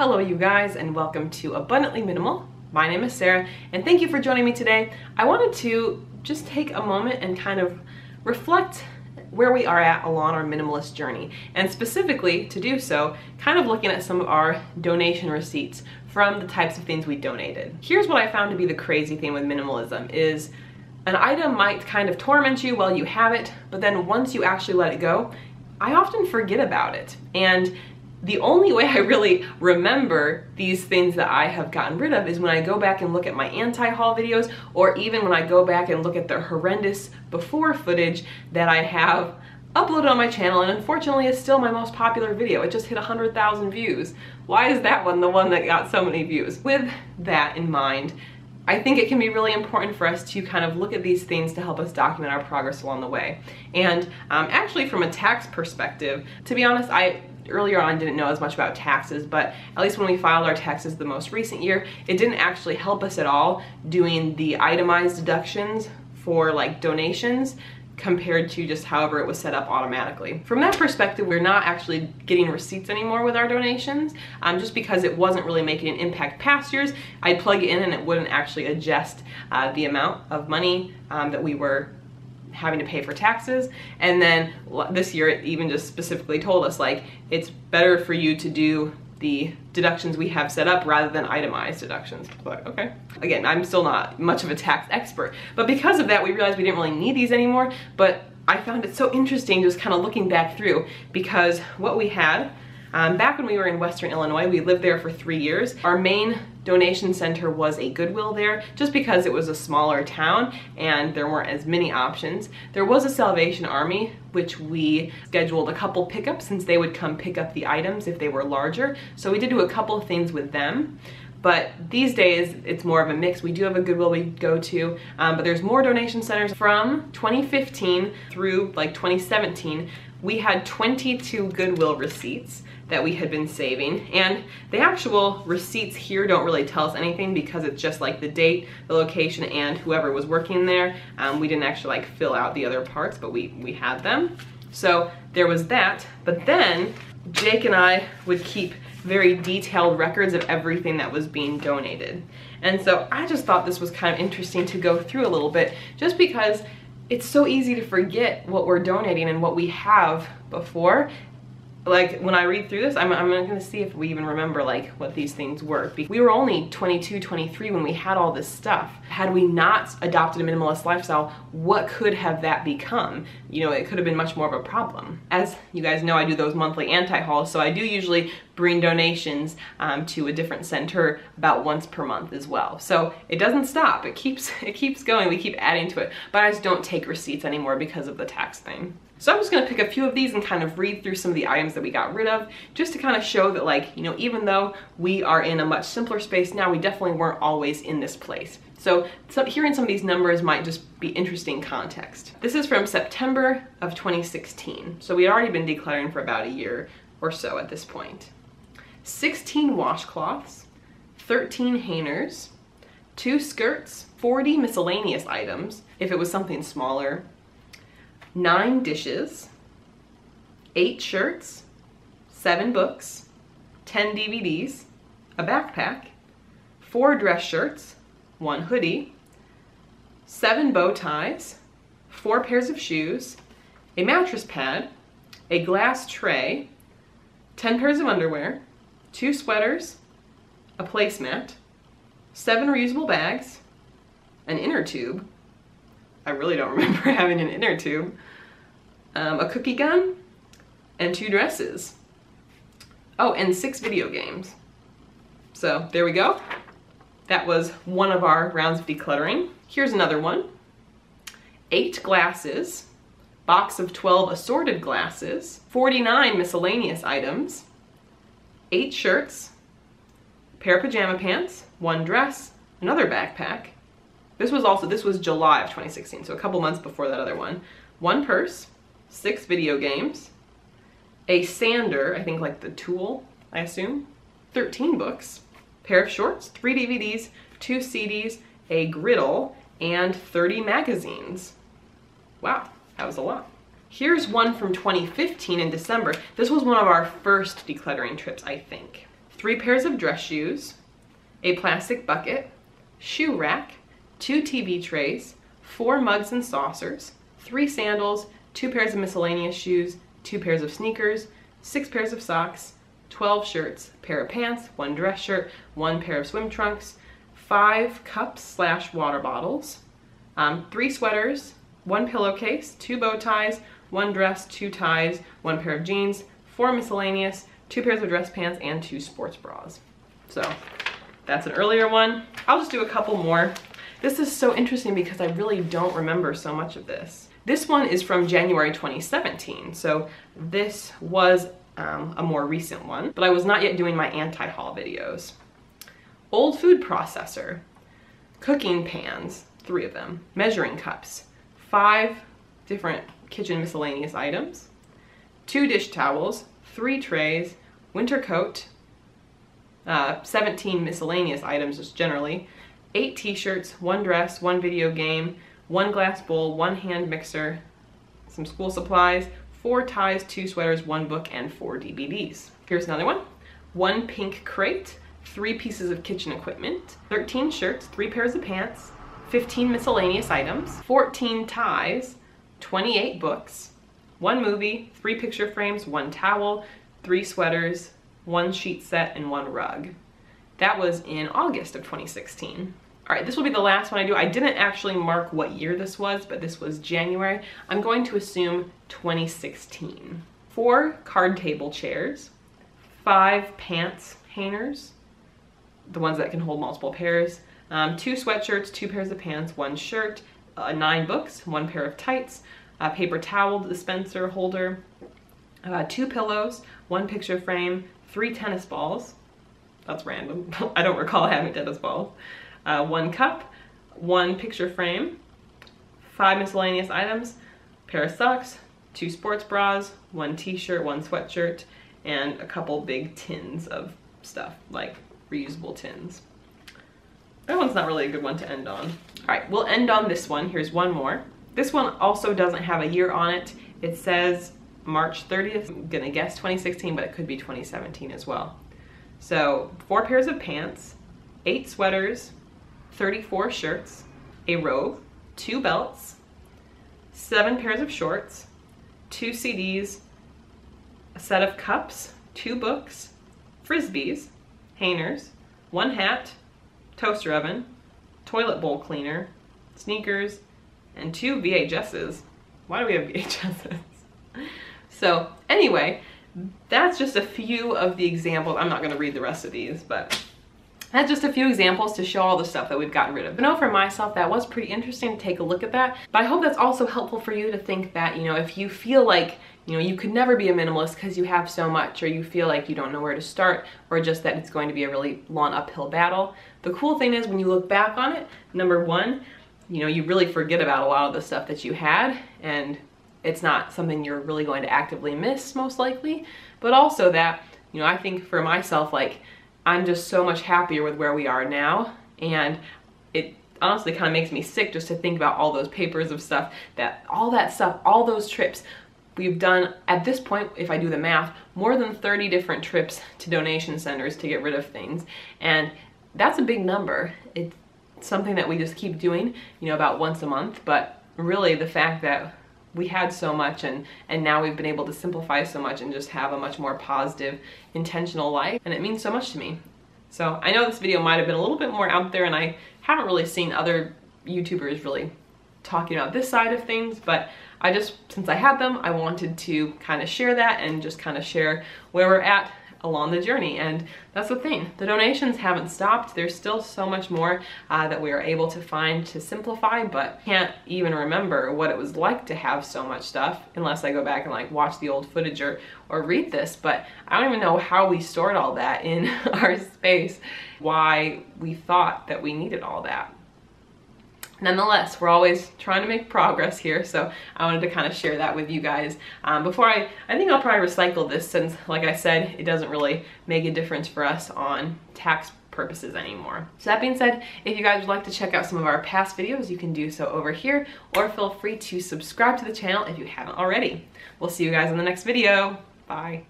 Hello you guys and welcome to Abundantly Minimal. My name is Sarah and thank you for joining me today. I wanted to just take a moment and kind of reflect where we are at along our minimalist journey and specifically to do so kind of looking at some of our donation receipts from the types of things we donated. Here's what I found to be the crazy thing with minimalism is an item might kind of torment you while you have it but then once you actually let it go I often forget about it and the only way I really remember these things that I have gotten rid of is when I go back and look at my anti-haul videos or even when I go back and look at the horrendous before footage that I have uploaded on my channel and unfortunately is still my most popular video. It just hit 100,000 views. Why is that one the one that got so many views? With that in mind, I think it can be really important for us to kind of look at these things to help us document our progress along the way. And um, actually from a tax perspective, to be honest, I earlier on didn't know as much about taxes, but at least when we filed our taxes the most recent year, it didn't actually help us at all doing the itemized deductions for like donations compared to just however it was set up automatically. From that perspective, we're not actually getting receipts anymore with our donations, um, just because it wasn't really making an impact past years. I'd plug it in and it wouldn't actually adjust uh, the amount of money um, that we were having to pay for taxes. And then this year it even just specifically told us like, it's better for you to do the deductions we have set up rather than itemized deductions. But okay. Again, I'm still not much of a tax expert, but because of that, we realized we didn't really need these anymore. But I found it so interesting just kind of looking back through because what we had um, back when we were in Western Illinois, we lived there for three years. Our main donation center was a Goodwill there just because it was a smaller town and there weren't as many options. There was a Salvation Army which we scheduled a couple pickups since they would come pick up the items if they were larger. So we did do a couple things with them. But these days, it's more of a mix. We do have a Goodwill we go to, um, but there's more donation centers from 2015 through like 2017. We had 22 Goodwill receipts that we had been saving. And the actual receipts here don't really tell us anything because it's just like the date, the location, and whoever was working there. Um, we didn't actually like fill out the other parts, but we, we had them. So there was that. But then Jake and I would keep very detailed records of everything that was being donated. And so I just thought this was kind of interesting to go through a little bit just because it's so easy to forget what we're donating and what we have before like when I read through this, I'm, I'm gonna see if we even remember like what these things were. We were only 22, 23 when we had all this stuff. Had we not adopted a minimalist lifestyle, what could have that become? You know, it could have been much more of a problem. As you guys know, I do those monthly anti-hauls, so I do usually bring donations um, to a different center about once per month as well. So it doesn't stop, it keeps, it keeps going, we keep adding to it, but I just don't take receipts anymore because of the tax thing. So I'm just gonna pick a few of these and kind of read through some of the items that we got rid of, just to kind of show that like, you know, even though we are in a much simpler space now, we definitely weren't always in this place. So hearing some of these numbers might just be interesting context. This is from September of 2016. So we had already been decluttering for about a year or so at this point. 16 washcloths, 13 hangers, two skirts, 40 miscellaneous items, if it was something smaller, nine dishes, eight shirts, seven books, 10 DVDs, a backpack, four dress shirts, one hoodie, seven bow ties, four pairs of shoes, a mattress pad, a glass tray, 10 pairs of underwear, two sweaters, a placemat, seven reusable bags, an inner tube, I really don't remember having an inner tube, um, a cookie gun, and two dresses. Oh, and six video games. So there we go. That was one of our rounds of decluttering. Here's another one. Eight glasses, box of 12 assorted glasses, 49 miscellaneous items, eight shirts, pair of pajama pants, one dress, another backpack, this was also, this was July of 2016, so a couple months before that other one. One purse, six video games, a sander, I think like the tool, I assume, 13 books, pair of shorts, three DVDs, two CDs, a griddle, and 30 magazines. Wow, that was a lot. Here's one from 2015 in December. This was one of our first decluttering trips, I think. three pairs of dress shoes, a plastic bucket, shoe rack, two TV trays, four mugs and saucers, three sandals, two pairs of miscellaneous shoes, two pairs of sneakers, six pairs of socks, 12 shirts, pair of pants, one dress shirt, one pair of swim trunks, five cups slash water bottles, um, three sweaters, one pillowcase, two bow ties, one dress, two ties, one pair of jeans, four miscellaneous, two pairs of dress pants, and two sports bras. So that's an earlier one. I'll just do a couple more. This is so interesting because I really don't remember so much of this. This one is from January 2017, so this was um, a more recent one, but I was not yet doing my anti-haul videos. Old food processor, cooking pans, three of them, measuring cups, five different kitchen miscellaneous items, two dish towels, three trays, winter coat, uh, 17 miscellaneous items just generally, eight t-shirts, one dress, one video game, one glass bowl, one hand mixer, some school supplies, four ties, two sweaters, one book, and four DVDs. Here's another one. One pink crate, three pieces of kitchen equipment, 13 shirts, three pairs of pants, 15 miscellaneous items, 14 ties, 28 books, one movie, three picture frames, one towel, three sweaters, one sheet set, and one rug. That was in August of 2016. All right, this will be the last one I do. I didn't actually mark what year this was, but this was January. I'm going to assume 2016. Four card table chairs, five pants hangers, the ones that can hold multiple pairs, um, two sweatshirts, two pairs of pants, one shirt, uh, nine books, one pair of tights, a paper towel dispenser holder, uh, two pillows, one picture frame, three tennis balls. That's random. I don't recall having tennis balls. Uh, one cup, one picture frame, five miscellaneous items, pair of socks, two sports bras, one t-shirt, one sweatshirt, and a couple big tins of stuff, like reusable tins. That one's not really a good one to end on. All right, we'll end on this one. Here's one more. This one also doesn't have a year on it. It says March 30th. I'm gonna guess 2016, but it could be 2017 as well. So four pairs of pants, eight sweaters, 34 shirts, a robe, two belts, seven pairs of shorts, two CDs, a set of cups, two books, frisbees, hangers, one hat, toaster oven, toilet bowl cleaner, sneakers, and two VHSs. Why do we have VHSs? so anyway, that's just a few of the examples. I'm not gonna read the rest of these, but that's just a few examples to show all the stuff that we've gotten rid of. But no, for myself, that was pretty interesting to take a look at that. But I hope that's also helpful for you to think that, you know, if you feel like, you know, you could never be a minimalist because you have so much, or you feel like you don't know where to start, or just that it's going to be a really long uphill battle. The cool thing is when you look back on it, number one, you know, you really forget about a lot of the stuff that you had, and it's not something you're really going to actively miss, most likely. But also that, you know, I think for myself, like, I'm just so much happier with where we are now. And it honestly kind of makes me sick just to think about all those papers of stuff that all that stuff, all those trips. We've done, at this point, if I do the math, more than 30 different trips to donation centers to get rid of things. And that's a big number. It's something that we just keep doing, you know, about once a month. But really the fact that we had so much and and now we've been able to simplify so much and just have a much more positive intentional life and it means so much to me. So I know this video might have been a little bit more out there and I haven't really seen other YouTubers really talking about this side of things but I just since I had them I wanted to kind of share that and just kind of share where we're at along the journey. And that's the thing, the donations haven't stopped. There's still so much more uh, that we are able to find to simplify, but can't even remember what it was like to have so much stuff unless I go back and like watch the old footage or, or read this. But I don't even know how we stored all that in our space, why we thought that we needed all that nonetheless, we're always trying to make progress here, so I wanted to kind of share that with you guys. Um, before I, I think I'll probably recycle this since, like I said, it doesn't really make a difference for us on tax purposes anymore. So that being said, if you guys would like to check out some of our past videos, you can do so over here, or feel free to subscribe to the channel if you haven't already. We'll see you guys in the next video. Bye.